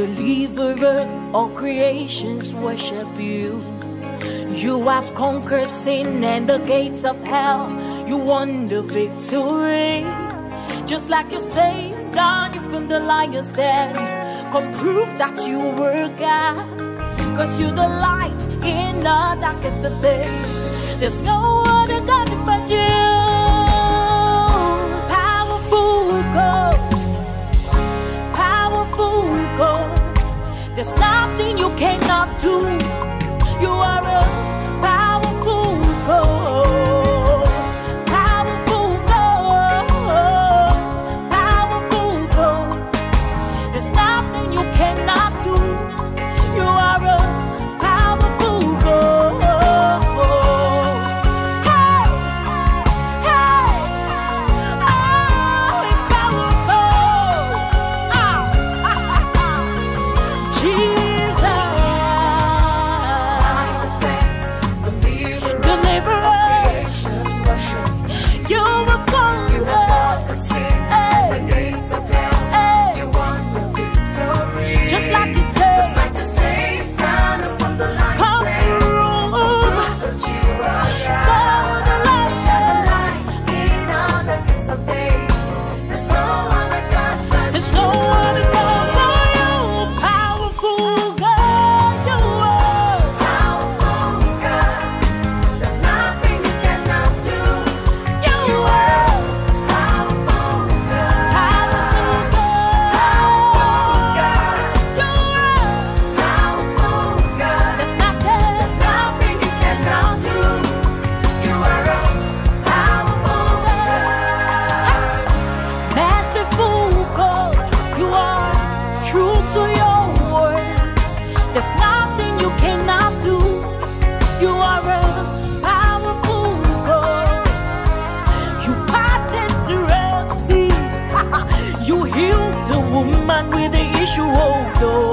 Deliverer, all creations worship you. You have conquered sin and the gates of hell. You won the victory. Just like you say, saved Daniel from the lion's den. Come prove that you were God. Cause you're the light in the darkest of days. There's no other God but you. There's nothing you cannot do. You are a powerful God. You cannot do. You are a powerful God. You parted the Red Sea. you healed the woman with the issue of blood.